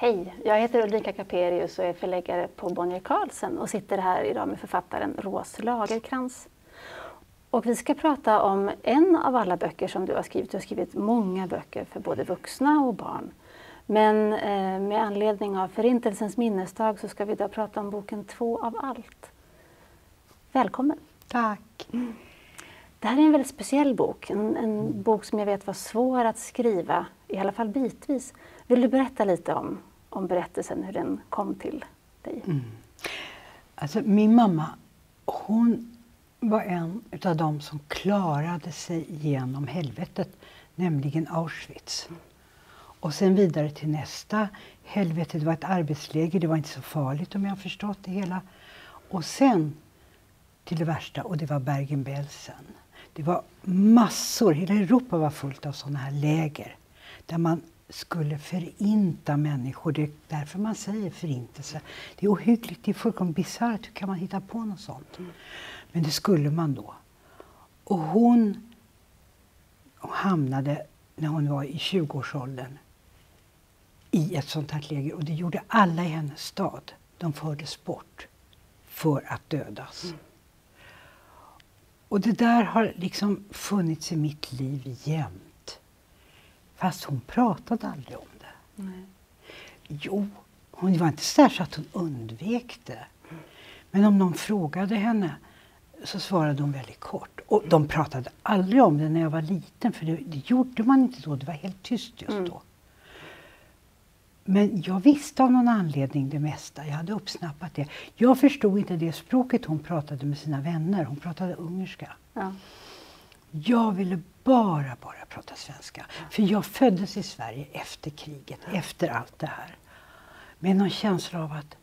Hej, jag heter Ulrika Caperius och är förläggare på Bonnier Carlsen och sitter här idag med författaren Ros Lagerkrans. Och vi ska prata om en av alla böcker som du har skrivit. Du har skrivit många böcker för både vuxna och barn. Men eh, med anledning av Förintelsens minnesdag så ska vi idag prata om boken Två av allt. Välkommen! Tack! Det här är en väldigt speciell bok, en, en, bok som jag vet var svår att skriva, i alla fall bitvis. Vill du berätta lite om, om berättelsen, hur den kom till dig? Mm. Alltså, min mamma, hon var en av dem som klarade sig genom helvetet, nämligen Auschwitz. Och sen vidare till nästa helvete, det var ett arbetsläger, det var inte så farligt om jag har förstått det hela. Och sen till det värsta, och det var Bergen-Belsen. Det var massor, hela Europa var fullt av sådana här läger där man skulle förinta människor. Det är därför man säger förintelse. Det är ohyggligt, det är fullkomligt bisarrt. Hur kan man hitta på något sånt? Mm. Men det skulle man då. Och hon hamnade, när hon var i 20-årsåldern, i ett sånt här läger. Och det gjorde alla i hennes stad. De fördes bort för att dödas. Mm. Och det där har liksom funnits i mitt liv jämt. Fast hon pratade aldrig om det. Nej. Jo, hon var inte så att hon undvek det. Men om någon frågade henne så svarade hon väldigt kort. Och de pratade aldrig om det när jag var liten, för det, det gjorde man inte då. Det var helt tyst just mm. då. Men jag visste av någon anledning det mesta. Jag hade uppsnappat det. Jag förstod inte det språket hon pratade med sina vänner. Hon pratade ungerska. Ja. Jag ville bara, bara prata svenska. För jag föddes i Sverige efter kriget, efter allt det här. Med någon känsla av att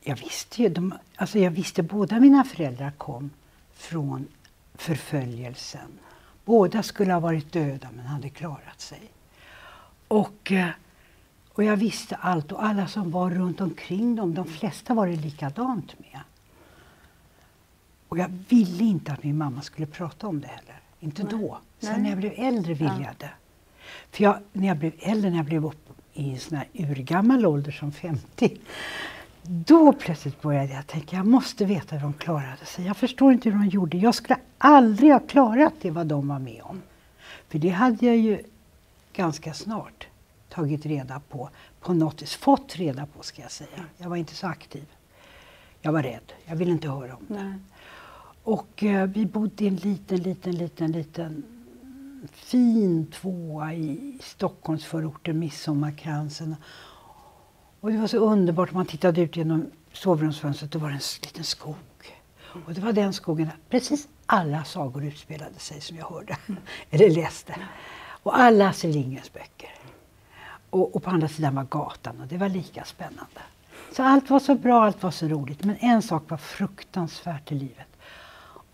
jag visste ju, de, alltså jag visste båda mina föräldrar kom från förföljelsen. Båda skulle ha varit döda men hade klarat sig. Och eh, och jag visste allt och alla som var runt omkring dem, de flesta var det likadant med. Och jag ville inte att min mamma skulle prata om det heller. Inte Nej. då. Sen Nej. när jag blev äldre ville ja. jag det. För jag, när jag blev äldre, när jag blev upp i sån här urgammal ålder som 50, då plötsligt började jag tänka, jag måste veta hur de klarade sig. Jag förstår inte hur de gjorde. Jag skulle aldrig ha klarat det vad de var med om. För det hade jag ju ganska snart tagit reda på, på något vis, fått reda på ska jag säga. Jag var inte så aktiv. Jag var rädd, jag ville inte höra om det. Och eh, vi bodde i en liten, liten, liten, liten fin tvåa i Stockholmsförorten, Midsommarkransen. Och det var så underbart, man tittade ut genom sovrumsfönstret, då var det en liten skog. Och det var den skogen precis alla sagor utspelade sig som jag hörde, mm. eller läste. Och alla Astrid Lindgrens böcker. Och, och, på andra sidan var gatan och det var lika spännande. Så allt var så bra, allt var så roligt. Men en sak var fruktansvärt i livet.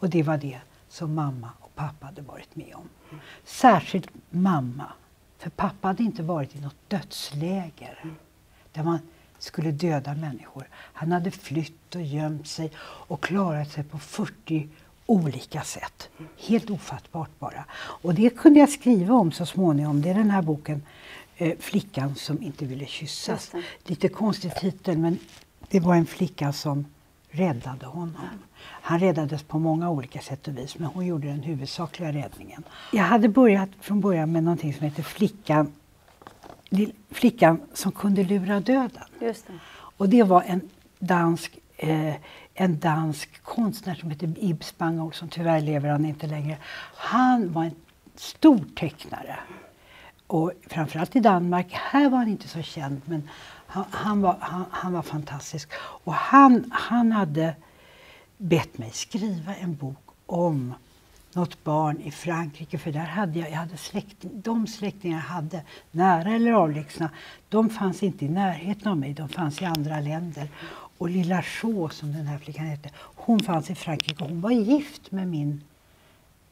Och det var det som mamma och pappa hade varit med om. Särskilt mamma. För pappa hade inte varit i något dödsläger där man skulle döda människor. Han hade flytt och gömt sig och klarat sig på 40 olika sätt. Helt ofattbart bara. Och det kunde jag skriva om så småningom. Det är den här boken eh, Flickan som inte ville kyssas. Lite konstig titel men det var en flicka som räddade honom. Han räddades på många olika sätt och vis men hon gjorde den huvudsakliga räddningen. Jag hade börjat från början med någonting som heter Flickan, flickan som kunde lura döden. Just det. Och det var en dansk eh, en dansk konstnär som heter Ib Spangol, som tyvärr lever han inte längre. Han var en stor tecknare och framförallt i Danmark. Här var han inte så känd men han, han var, han, han, var fantastisk. Och han, han hade bett mig skriva en bok om något barn i Frankrike. För där hade jag, jag hade släkt, de släktingar jag hade, nära eller avlägsna, de fanns inte i närheten av mig, de fanns i andra länder. Och lilla Shaw, som den här flickan hette, hon fanns i Frankrike. Hon var gift med min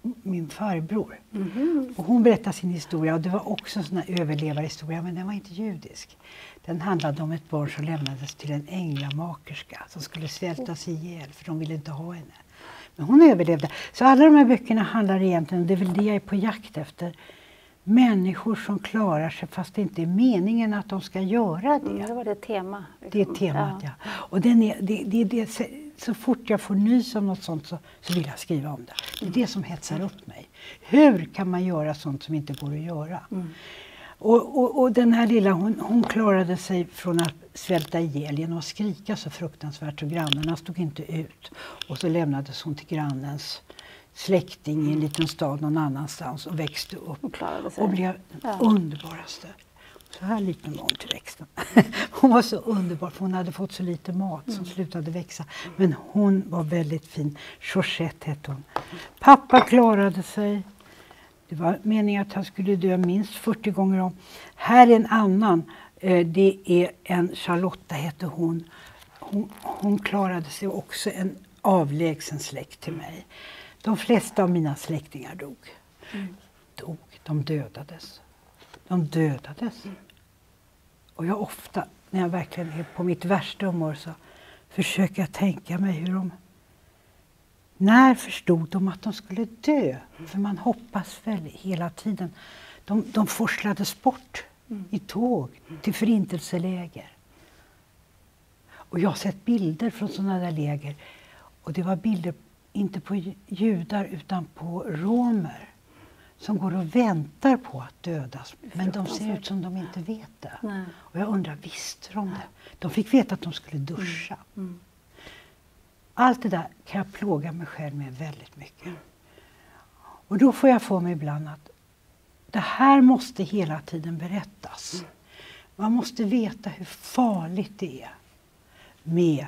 min farbror. Mm -hmm. Och hon berättade sin historia och det var också en överlevarhistoria men den var inte judisk. Den handlade om ett barn som lämnades till en änglamakerska som skulle svältas ihjäl för de ville inte ha henne. Men hon överlevde. Så alla de här böckerna handlar egentligen, och det är väl det jag är på jakt efter, människor som klarar sig fast det inte är meningen att de ska göra det. Mm, det var det tema. Liksom. Det är temat, ja. ja. Och den är, det, det, det, så fort jag får nys om något sånt så, så vill jag skriva om det. Det är det som hetsar upp mig. Hur kan man göra sånt som inte går att göra? Mm. Och, och, och, den här lilla hon, hon, klarade sig från att svälta ihjäl genom att skrika så fruktansvärt så grannarna stod inte ut. Och så lämnades hon till grannens släkting i en liten stad någon annanstans och växte upp och, och blev den ja. underbaraste. Så här liten var hon till växten. Hon var så underbar för hon hade fått så lite mat som mm. slutade växa. Men hon var väldigt fin. Georgette hette hon. Pappa klarade sig. Det var meningen att han skulle dö minst 40 gånger om. Här är en annan. Eh, det är en Charlotta hette hon. Hon, hon klarade sig också, en avlägsen släkt till mig. De flesta av mina släktingar dog. Mm. Dog, de dödades. De dödades. Mm. Och jag ofta, när jag verkligen är på mitt värsta humör, så försöker jag tänka mig hur de... När förstod de att de skulle dö? För man hoppas väl hela tiden. De, de forslades bort mm. i tåg till förintelseläger. Och jag har sett bilder från sådana där läger. Och det var bilder inte på judar utan på romer som går och väntar på att dödas. Men de ser ut som de inte vet det. Nej. Och jag undrar, visste de det? De fick veta att de skulle duscha. Mm. Mm. Allt det där kan jag plåga mig själv med väldigt mycket. Och då får jag få mig ibland att det här måste hela tiden berättas. Man måste veta hur farligt det är med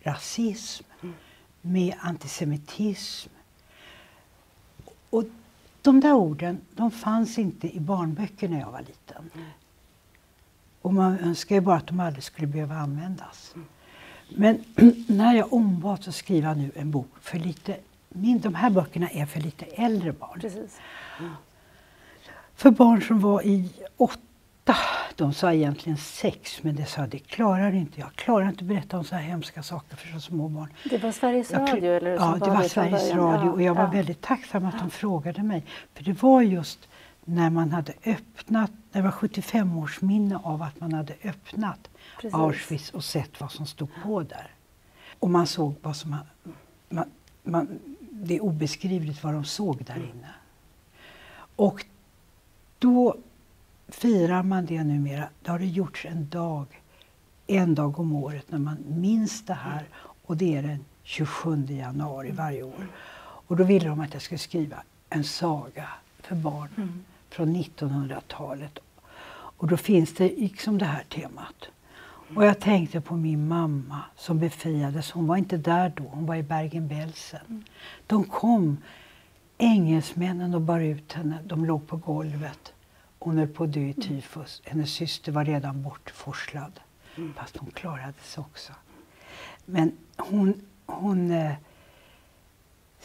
rasism, med antisemitism. Och de där orden de fanns inte i barnböcker när jag var liten. Och man önskar ju bara att de aldrig skulle behöva användas. Men när jag ombads att skriva nu en bok för lite min, de här böckerna är för lite äldre barn. Mm. För barn som var i åtta de sa egentligen sex, men det sa det klarar inte jag. klarar inte att berätta om så här hemska saker för så små barn. Det var Sveriges Radio? Eller ja, det var Sveriges Radio och jag var ja. väldigt tacksam att de frågade mig. För det var just när man hade öppnat, det var 75-årsminne av att man hade öppnat Precis. Auschwitz och sett vad som stod på där. Och man såg vad som... Man, man, det är obeskrivligt vad de såg där inne. Och då firar man det numera, då har det gjorts en dag, en dag om året när man minns det här och det är den 27 januari varje år. Och då ville de att jag skulle skriva en saga för barn mm. Från 1900-talet. Och då finns det liksom det här temat. Och jag tänkte på min mamma som befriades. Hon var inte där då, hon var i Bergen-Belsen. Mm. De kom, engelsmännen, och bar ut henne. De låg på golvet. Hon höll på att dö i tyfus. Hennes syster var redan bortforslad. Mm. Fast hon klarade sig också. Men hon... hon eh,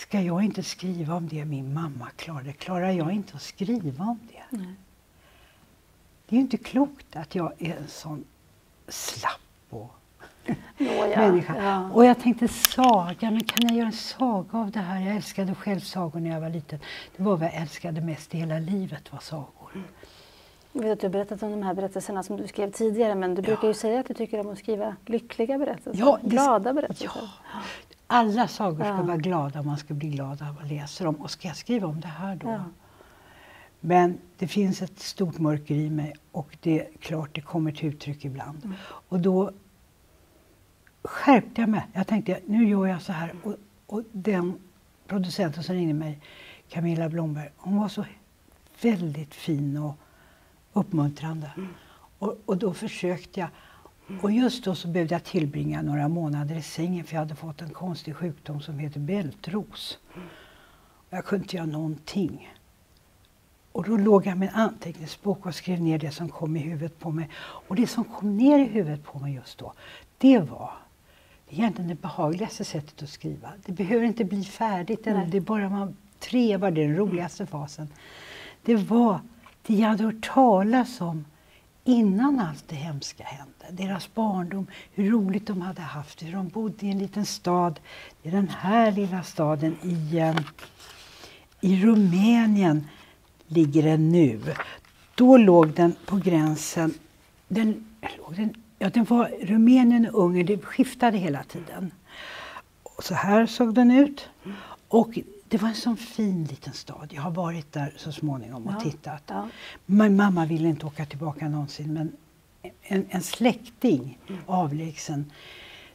ska jag inte skriva om det min mamma klarade? Klarar jag inte att skriva om det? Nej. Det är ju inte klokt att jag är en sån slapp och Nåja, människa. Ja. Och jag tänkte saga, men kan jag göra en saga av det här? Jag älskade själv sagor när jag var liten. Det var vad jag älskade mest i hela livet var sagor. Mm. Jag vet att du har berättat om de här berättelserna som du skrev tidigare men du ja. brukar ju säga att du tycker om att skriva lyckliga berättelser, ja, glada berättelser. Ja. Alla sagor ska vara glada, man ska bli glad av att läsa dem. Och ska jag skriva om det här då? Men det finns ett stort mörker i mig och det är klart det kommer till uttryck ibland. Mm. Och då skärpte jag mig. Jag tänkte nu gör jag så här. Och, och den producenten som ringde mig, Camilla Blomberg, hon var så väldigt fin och uppmuntrande. Mm. Och, och, då försökte jag. Och just då så behövde jag tillbringa några månader i sängen för jag hade fått en konstig sjukdom som heter bältros. Jag kunde inte göra någonting. Och då låg jag med en anteckningsbok och skrev ner det som kom i huvudet på mig. Och det som kom ner i huvudet på mig just då, det var egentligen det behagligaste sättet att skriva. Det behöver inte bli färdigt än. Det är bara man trevar, det är den roligaste fasen. Det var det jag hade hört talas om innan allt det hemska hände. Deras barndom, hur roligt de hade haft, hur de bodde i en liten stad. I den här lilla staden i, eh, i Rumänien. ligger den nu. Då låg den på gränsen. Den, låg den, ja, den var Rumänien och Ungern, det skiftade hela tiden. Och så här såg den ut. Och det var en sån fin liten stad. Jag har varit där så småningom och ja, tittat. Ja. Min mamma ville inte åka tillbaka någonsin men en, en släkting, mm. avlägsen,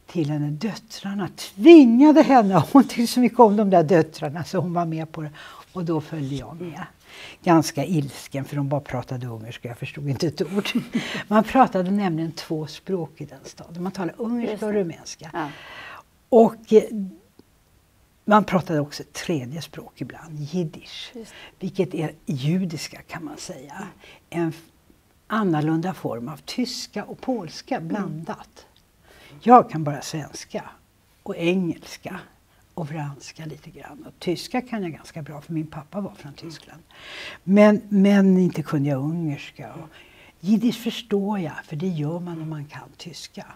till henne. Döttrarna tvingade henne. Hon tyckte så mycket om de där döttrarna så hon var med på det. Och då följde jag med. Ganska ilsken för de bara pratade ungerska. Jag förstod inte ett ord. Man pratade nämligen två språk i den staden. Man talade ungerska och rumänska. Ja. Och eh, man pratade också ett tredje språk ibland, jiddisch. Vilket är judiska kan man säga. En annorlunda form av tyska och polska blandat. Jag kan bara svenska och engelska och franska lite grann. Och tyska kan jag ganska bra för min pappa var från Tyskland. Men, men inte kunde jag ungerska. Jiddisch förstår jag, för det gör man om man kan tyska.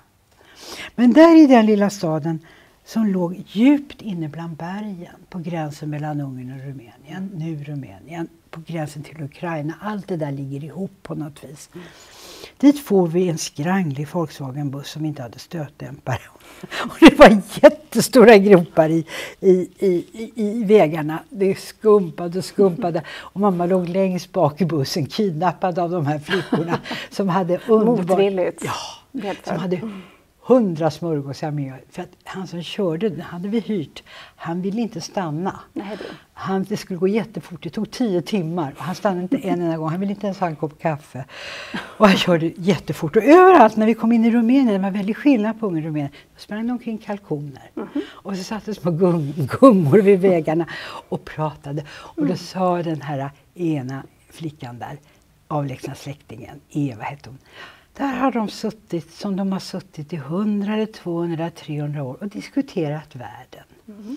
Men där i den lilla staden som låg djupt inne bland bergen på gränsen mellan Ungern och Rumänien, nu Rumänien, på gränsen till Ukraina. Allt det där ligger ihop på något vis. Dit får vi en skranglig Volkswagen-buss som inte hade stötdämpare. Och det var jättestora gropar i, i, i, i vägarna. Det skumpade och skumpade. Och mamma låg längst bak i bussen kidnappad av de här flickorna som hade underbart... Motvilligt. Ja, som hade hundra smörgåsar med. För att han som körde, den hade vi hyrt, han ville inte stanna. Nej, han, det skulle gå jättefort, det tog tio timmar. Han stannade inte en enda gång, han ville inte ens ha en kopp kaffe. Och han körde jättefort. Och överallt när vi kom in i Rumänien, det var väldigt skillnad på Ungern och Rumänien, då sprang det omkring kalkoner. Mm -hmm. Och så satt det små gung, gungor vid vägarna och pratade. Och då mm. sa den här ena flickan där, avlägsna släktingen, Eva hette hon, där har de suttit som de har suttit i 100, eller 200, 300 år och diskuterat världen. Mm.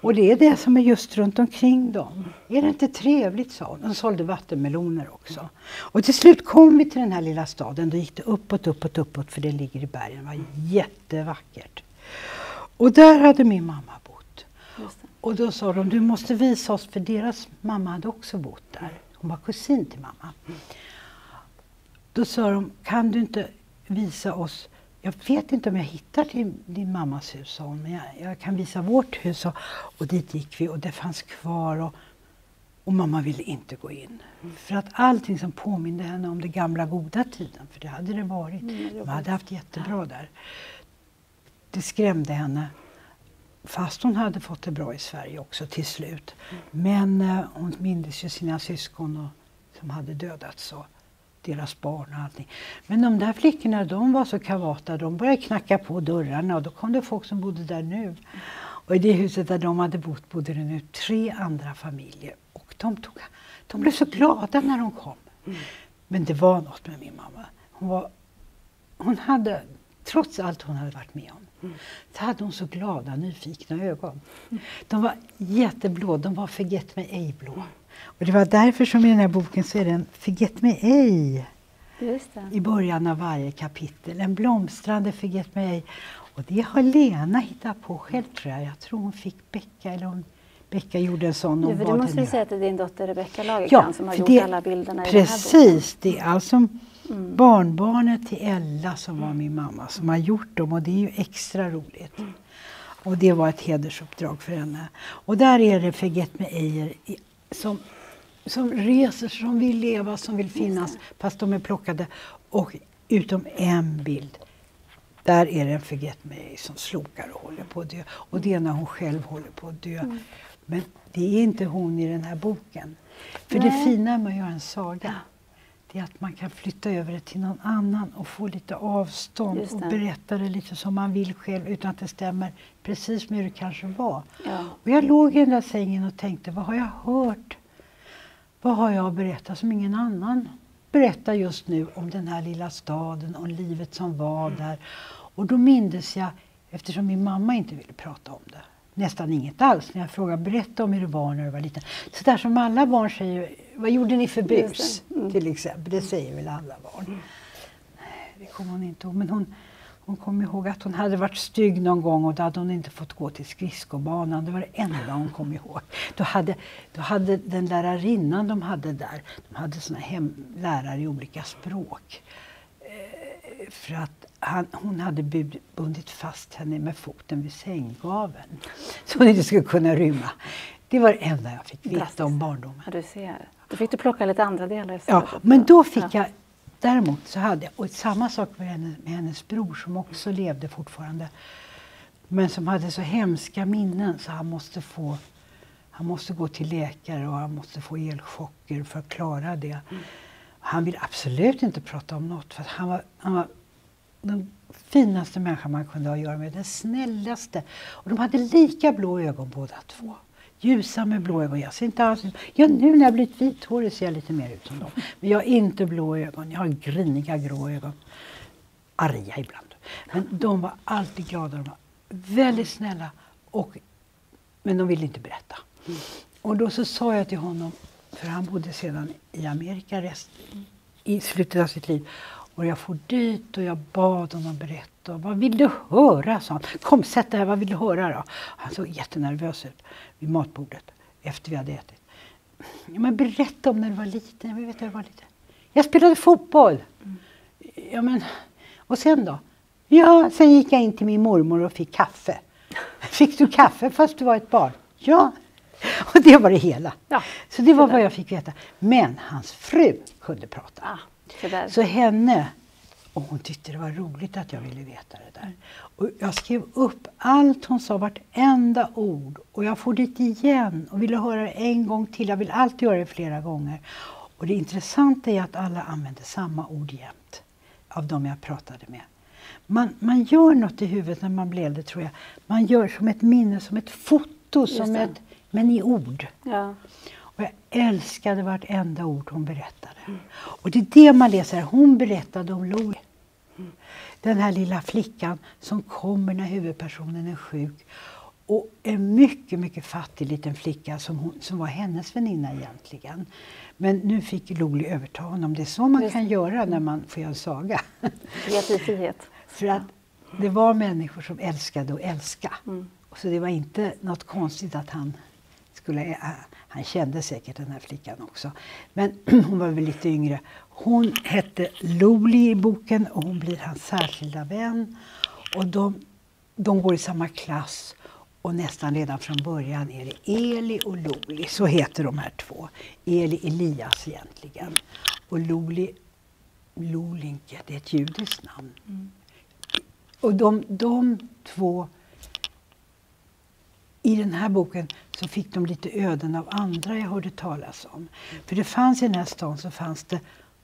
Och det är det som är just runt omkring dem. Är det inte trevligt, sa hon. De sålde vattenmeloner också. Och till slut kom vi till den här lilla staden. Då gick det uppåt, uppåt, uppåt för det ligger i bergen. Det var jättevackert. Och där hade min mamma bott. Och då sa de, du måste visa oss, för deras mamma hade också bott där. Hon var kusin till mamma. Då sa de, kan du inte visa oss jag vet inte om jag hittar till din mammas hus, sa hon, men jag, jag, kan visa vårt hus. Och, och dit gick vi och det fanns kvar. Och, och mamma ville inte gå in. Mm. För att allting som påminde henne om den gamla goda tiden, för det hade det varit. Mm, De hade haft jättebra där. Det skrämde henne. Fast hon hade fått det bra i Sverige också till slut. Mm. Men eh, hon mindes ju sina syskon och, som hade dödats. Så deras barn och allting. Men de där flickorna de var så kavata, de började knacka på dörrarna och då kom det folk som bodde där nu. Och i det huset där de hade bott bodde det nu tre andra familjer. Och de, tog, de blev så glada när de kom. Men det var något med min mamma. Hon, var, hon hade, trots allt hon hade varit med om, så hade hon så glada, nyfikna ögon. De var jätteblå, de var förget mig ej-blå. Och det var därför som i den här boken så är det en Förget mig ej i början av varje kapitel. En blomstrande Förget mig ej. Och det har Lena hittat på själv tror jag. Jag tror hon fick Becka, eller hon, Becka gjorde en sån. Ja, för du måste säga att det är din dotter Rebecka Lagercrantz ja, som har gjort det, alla bilderna precis, i den här boken. Precis, det är alltså mm. barnbarnet till Ella som var min mamma som har gjort dem och det är ju extra roligt. Mm. Och det var ett hedersuppdrag för henne. Och där är det Förget mig ej som, som reser, som vill leva, som vill finnas, fast de är plockade. Och utom en bild, där är det en Forget Me som slokar och håller på att dö. Och det är när hon själv håller på att dö. Mm. Men det är inte hon i den här boken. För Nej. det fina med att göra en saga, det är att man kan flytta över det till någon annan och få lite avstånd och berätta det lite som man vill själv utan att det stämmer precis med hur det kanske var. Ja. Och jag låg i den där sängen och tänkte, vad har jag hört? Vad har jag berättat som ingen annan berättar just nu om den här lilla staden, och livet som var där. Och då mindes jag, eftersom min mamma inte ville prata om det, nästan inget alls. När jag frågade, berätta om hur det var när du var liten. Så där som alla barn säger, vad gjorde ni för bus? Mm. Till exempel, det säger väl alla barn. Mm. Det kommer hon inte ihåg. Men hon, Hon kom ihåg att hon hade varit stygg någon gång och då hade hon inte fått gå till skridskobanan. Det var det enda hon kom ihåg. Då hade, då hade den lärarinnan de hade där, de hade såna hem, lärare i olika språk. Eh, för att han, hon hade bundit fast henne med foten vid sänggaveln så hon inte skulle kunna rymma. Det var det enda jag fick veta om barndomen. Ja, du ser. Då fick du plocka lite andra delar Ja, men då fick ja. jag Däremot så hade jag, och samma sak med, hennes, med hennes bror som också levde fortfarande, men som hade så hemska minnen så han måste få han måste gå till läkare och han måste få elchocker för att klara det. Mm. Han vill absolut inte prata om något för han var, han var den finaste människan man kunde ha att göra med, den snällaste. Och de hade lika blå ögon båda två ljusa med blå ögon. Jag ser inte alls Ja, nu när jag blivit vithårig ser jag lite mer ut som dem. Men jag har inte blå ögon. Jag har griniga grå ögon. Arga ibland. Men de var alltid glada. De var väldigt snälla. Och, men de ville inte berätta. Och då så sa jag till honom, för han bodde sedan i Amerika rest, i slutet av sitt liv. Och jag for dit och jag bad honom berätta. vad vill du höra? sa han. Kom, sätt dig här. Vad vill du höra då? Han såg jättenervös ut vid matbordet efter vi hade ätit. Ja, men berätta om när du var liten. Jag vet du var liten. Jag spelade fotboll. Mm. Ja, men, och sen då? Ja, sen gick jag in till min mormor och fick kaffe. Fick du kaffe fast du var ett barn? Ja. Och det var det hela. Ja, så det var vad jag fick veta. Men hans fru kunde prata. Ah. Så, så henne, och hon tyckte det var roligt att jag ville veta det där. Och jag skrev upp allt hon sa, vartenda ord. Och jag får dit igen och ville höra det en gång till. Jag vill alltid göra det flera gånger. Och det intressanta är att alla använde samma ord jämt, av de jag pratade med. Man, man gör något i huvudet när man blir äldre, tror jag. Man gör som ett minne, som ett foto, som ett, men i ord. Ja. Och jag älskade vartenda ord hon berättade. Mm. Och det är det man läser. Hon berättade om Loli. Mm. Den här lilla flickan som kommer när huvudpersonen är sjuk. Och en mycket, mycket fattig liten flicka som, hon, som var hennes väninna egentligen. Men nu fick Loli överta honom. Det är så man Just. kan göra när man får göra en saga. Kreativ frihet. För att det var människor som älskade att älska. Mm. Så det var inte något konstigt att han skulle han kände säkert den här flickan också. Men hon var väl lite yngre. Hon hette Loli i boken och hon blir hans särskilda vän. Och de, de går i samma klass och nästan redan från början är det Eli och Loli. Så heter de här två. Eli Elias egentligen. Och Loli, Lolinke, det är ett judiskt namn. Mm. Och de, de två i den här boken så fick de lite öden av andra jag hörde talas om. För det fanns i den här stan så fanns det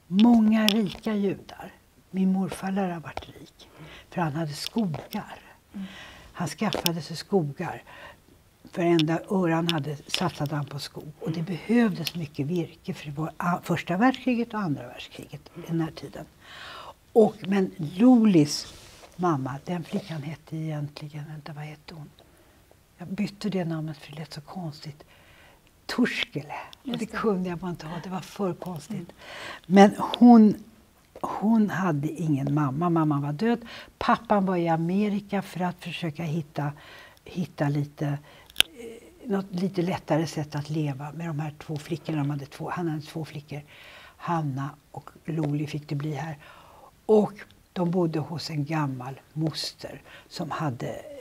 många rika judar. Min morfar lär ha varit rik, för han hade skogar. Han skaffade sig skogar. För enda öra han hade satsade han på skog. Och det behövdes mycket virke, för det var första världskriget och andra världskriget den här tiden. Och, men Lolis mamma, den flickan hette egentligen, vänta vad hette hon? Jag bytte det namnet för det lät så konstigt. Torskele. Och det kunde jag bara inte ha, det var för konstigt. Mm. Men hon, hon hade ingen mamma, mamman var död. Pappan var i Amerika för att försöka hitta, hitta lite, eh, något lite lättare sätt att leva med de här två flickorna. De hade två, han hade två flickor. Hanna och Loli fick det bli här. Och de bodde hos en gammal moster som hade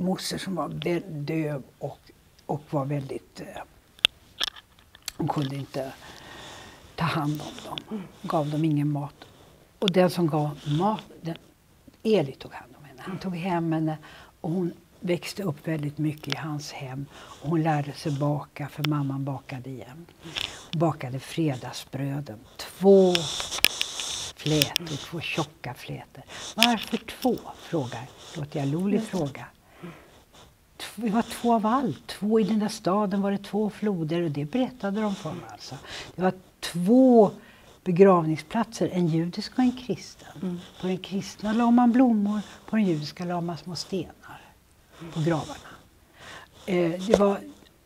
moster som var döv och, och var väldigt... Eh, hon kunde inte ta hand om dem. Gav dem ingen mat. Och den som gav mat, den, Eli tog hand om henne. Han tog hem henne och hon växte upp väldigt mycket i hans hem. Och hon lärde sig baka, för mamman bakade igen. Hon bakade fredagsbröden. Två flätor, två tjocka flätor. Varför två? frågar, låter jag Loli fråga vi var två av allt. Två I den där staden var det två floder och det berättade de för mig. Alltså. Det var två begravningsplatser, en judisk och en kristen. Mm. På den kristna la man blommor, på den judiska la man små stenar på gravarna. Eh, det var,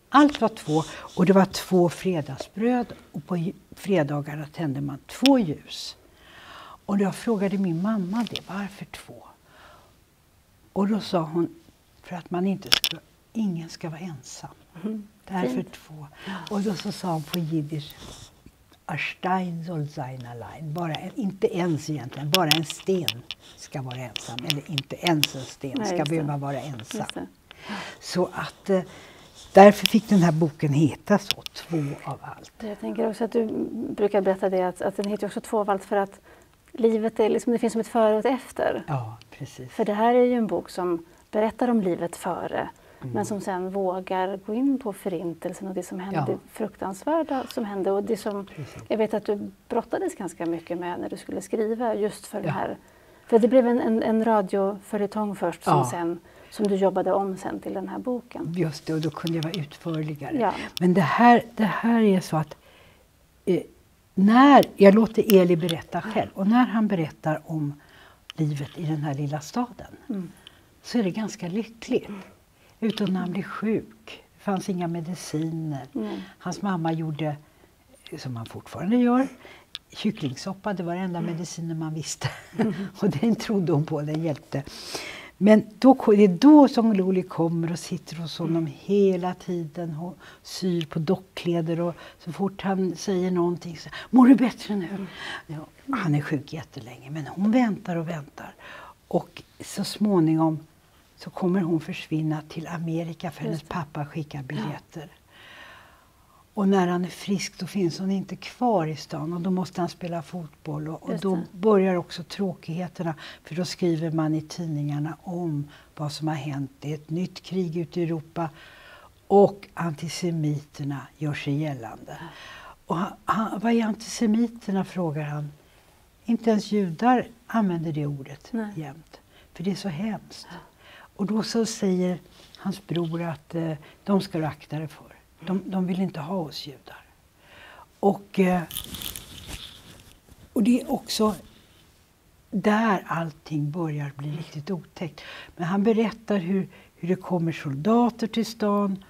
allt var två och det var två fredagsbröd och på fredagarna tände man två ljus. Och jag frågade min mamma det, varför två? Och då sa hon, för att man inte ska, ingen ska vara ensam. Mm. Därför Fint. två. Och då så sa hon på jiddisch, A Stein soll sein allein. Bara en, inte ens egentligen, bara en sten ska vara ensam. Eller inte ens en sten ska behöva vara ensam. Så att eh, därför fick den här boken heta så, Två av allt. Jag tänker också att du brukar berätta det att, att den heter också Två av allt för att livet är liksom, det finns som ett före och ett efter. Ja, precis. För det här är ju en bok som berättar om livet före Mm. men som sen vågar gå in på förintelsen och det som hände, ja. fruktansvärda som hände. Och det som, jag vet att du brottades ganska mycket med när du skulle skriva just för ja. det här. För det blev en, en, en radioföljetong först som, ja. sen, som du jobbade om sen till den här boken. Just det, och då kunde jag vara utförligare. Ja. Men det här, det här är så att eh, när, jag låter Eli berätta själv, och när han berättar om livet i den här lilla staden mm. Så är det ganska lyckligt. Utan när han blev sjuk. Det fanns inga mediciner. Mm. Hans mamma gjorde, som han fortfarande gör, kycklingsoppa. Det var den enda mm. medicinen man visste. Mm. och den trodde hon på, den hjälpte. Men då, det är då som Loli kommer och sitter hos honom mm. hela tiden och syr på dockkläder. Och så fort han säger någonting så Mår du bättre nu? Mm. Ja, han är sjuk jättelänge, men hon väntar och väntar. Och så småningom så kommer hon försvinna till Amerika för hennes pappa skickar biljetter. Och när han är frisk då finns hon inte kvar i stan och då måste han spela fotboll. Och, och då börjar också tråkigheterna för då skriver man i tidningarna om vad som har hänt. Det är ett nytt krig ute i Europa och antisemiterna gör sig gällande. Och han, han, vad är antisemiterna, frågar han. Inte ens judar använder det ordet Nej. jämt, för det är så hemskt. Och då så säger hans bror att eh, de ska du akta dig för. De, de vill inte ha oss judar. Och, eh, och det är också där allting börjar bli riktigt otäckt. Men han berättar hur, hur det kommer soldater till stan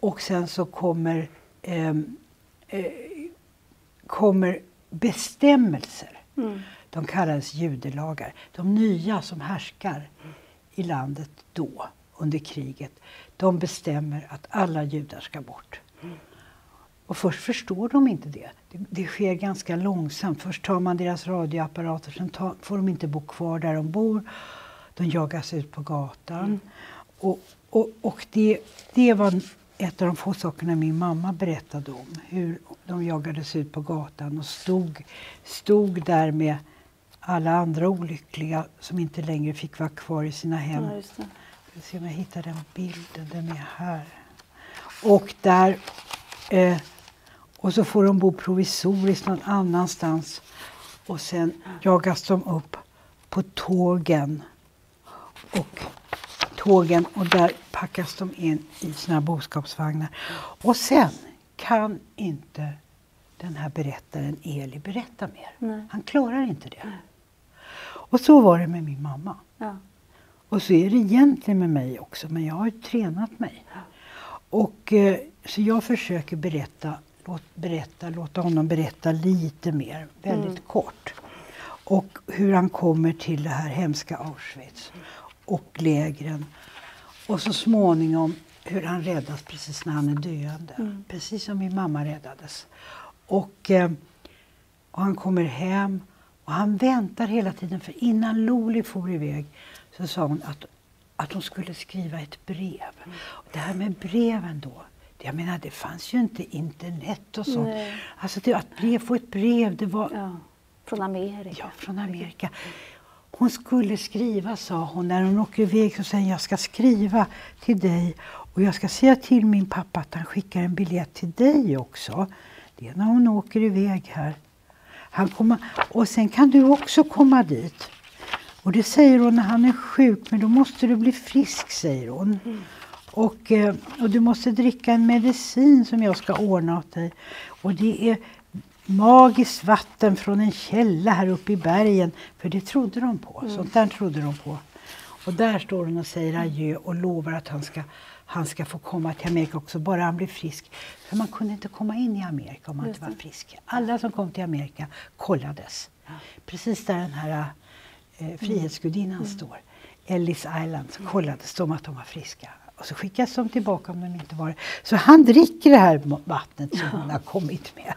och sen så kommer, eh, eh, kommer bestämmelser. Mm. De kallas judelagar. De nya som härskar i landet då, under kriget, de bestämmer att alla judar ska bort. Och först förstår de inte det. det. det. sker ganska långsamt. Först tar man deras radioapparater, sen tar, får de inte bo kvar där de bor. De jagas ut på gatan. Mm. Och, och, och det, det var ett av de få sakerna min mamma berättade om. Hur de jagades ut på gatan och stod, stod där med alla andra olyckliga som inte längre fick vara kvar i sina hem. Ja, jag ska se om jag hittar den bilden, den är här. Och där eh, och så får de bo provisoriskt någon annanstans och sen jagas de upp på tågen. Och tågen och där packas de in i sina boskapsvagnar. Och sen kan inte den här berättaren Eli berätta mer. Nej. Han klarar inte det. Och så var det med min mamma. Ja. Och så är det egentligen med mig också, men jag har tränat mig. Ja. Och, eh, så jag försöker berätta, låt, berätta, låta honom berätta lite mer, väldigt mm. kort. Och hur han kommer till det här hemska Auschwitz och lägren. Och så småningom hur han räddas precis när han är döende. Mm. Precis som min mamma räddades. Och, eh, och han kommer hem och han väntar hela tiden, för innan Loli for iväg så sa hon att, att hon skulle skriva ett brev. Och det här med breven då, jag menar det fanns ju inte internet och sånt. Nej. Alltså det, att brev, få ett brev, det var... Ja, från Amerika. Ja, från Amerika. Hon skulle skriva, sa hon. När hon åker iväg så säger jag ska skriva till dig och jag ska säga till min pappa att han skickar en biljett till dig också. Det är när hon åker iväg här. Han kommer, och sen kan du också komma dit. Och det säger hon när han är sjuk, men då måste du bli frisk, säger hon. Mm. Och, eh, och du måste dricka en medicin som jag ska ordna åt dig. Och det är magiskt vatten från en källa här uppe i bergen. För det trodde de på. Mm. Sånt där trodde de på. Och där står hon och säger adjö och lovar att han ska han ska få komma till Amerika också, bara han blir frisk. För man kunde inte komma in i Amerika om man inte var frisk. Alla som kom till Amerika kollades. Precis där den här eh, Frihetsgudinnan mm. står. Ellis Island, så kollades de att de var friska. Och så skickas de tillbaka om de inte var det. Så han dricker det här vattnet som hon har kommit med.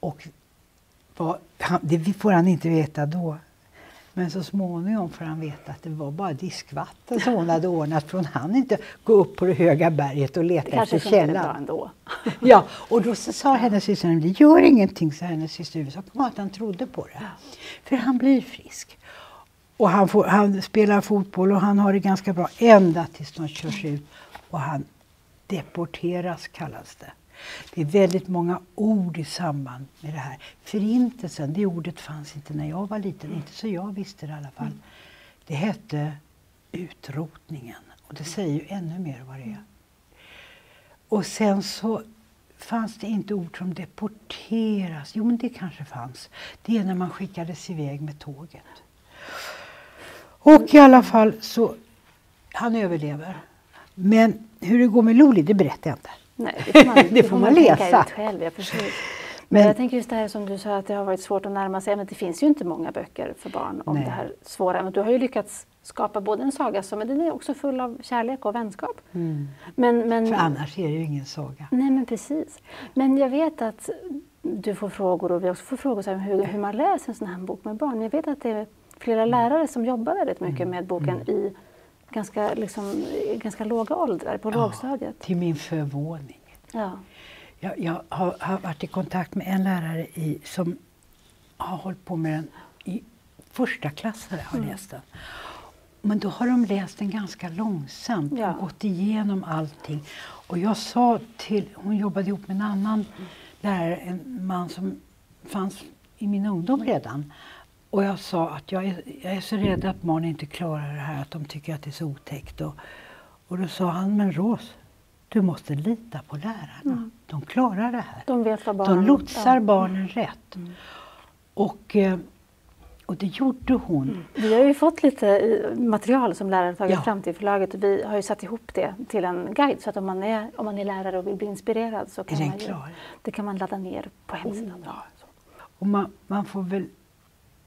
Och vad, han, det får han inte veta då. Men så småningom får han veta att det var bara diskvatten som hon hade ordnat för hon hann inte gå upp på det höga berget och leta efter källan. ändå. ja, och då sa hennes syster, det gör ingenting, sa hennes syster. Så kom att han trodde på det. För han blir frisk. Och han, får, han spelar fotboll och han har det ganska bra ända tills de körs ut och han deporteras kallas det. Det är väldigt många ord i samband med det här. Förintelsen, det ordet fanns inte när jag var liten, inte så jag visste det i alla fall. Det hette utrotningen och det säger ju ännu mer vad det är. Och sen så fanns det inte ord som deporteras. Jo, men det kanske fanns. Det är när man skickades iväg med tåget. Och i alla fall så, han överlever. Men hur det går med Loli, det berättar jag inte. Nej, det får man, det får man, man läsa. Ut själv, ja, precis. Men, men jag tänker just det här som du sa att det har varit svårt att närma sig ämnet. Det finns ju inte många böcker för barn om Nej. det här svåra ämnet. Du har ju lyckats skapa både en saga som den är också full av kärlek och vänskap. Mm. Men, men, för annars är det ju ingen saga. Nej men precis. Men jag vet att du får frågor och vi också får frågor om hur, hur man läser en sån här bok med barn. Jag vet att det är flera lärare som jobbar väldigt mycket mm. med boken mm. i ganska, liksom, ganska låga åldrar, på ja, lågstadiet. Till min förvåning. Ja. Jag, jag har, har, varit i kontakt med en lärare i, som har hållit på med den i första klassare har mm. läst den. Men då har de läst den ganska långsamt ja. och gått igenom allting. Och jag sa till, hon jobbade ihop med en annan lärare, en man som fanns i min ungdom redan. Och jag sa att jag är, jag är så rädd att barn inte klarar det här, att de tycker att det är så otäckt. Och, och då sa han, men Ros, du måste lita på lärarna. Mm. De klarar det här. De, vet vad barnen, de lotsar ja. barnen rätt. Mm. Och, eh, och det gjorde hon. Mm. Vi har ju fått lite eh, material som lärare tagit ja. fram till förlaget och vi har ju satt ihop det till en guide så att om man är, om man är lärare och vill bli inspirerad så kan man ju, det kan man ladda ner på hemsidan. Oh, ja. Och man, man får väl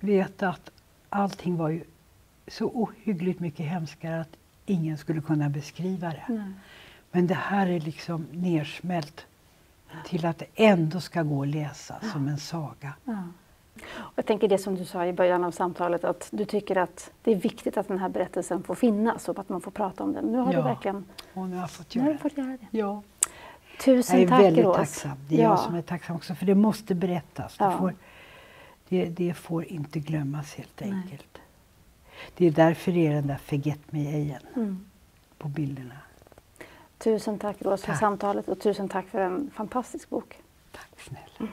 veta att allting var ju så ohyggligt mycket hemskare att ingen skulle kunna beskriva det. Nej. Men det här är liksom nersmält till att det ändå ska gå att läsa ja. som en saga. Ja. Jag tänker det som du sa i början av samtalet att du tycker att det är viktigt att den här berättelsen får finnas och att man får prata om den. Nu har ja. du verkligen och nu har jag fått göra, fått göra det. Ja. Tusen tack Jag är väldigt Ros. tacksam. Det är ja. jag som är tacksam också för det måste berättas. Det får, det, det får inte glömmas helt enkelt. Nej. Det är därför det är den där Forget Me igen mm. på bilderna. Tusen tack Ros för samtalet och tusen tack för en fantastisk bok. Tack snälla. Mm.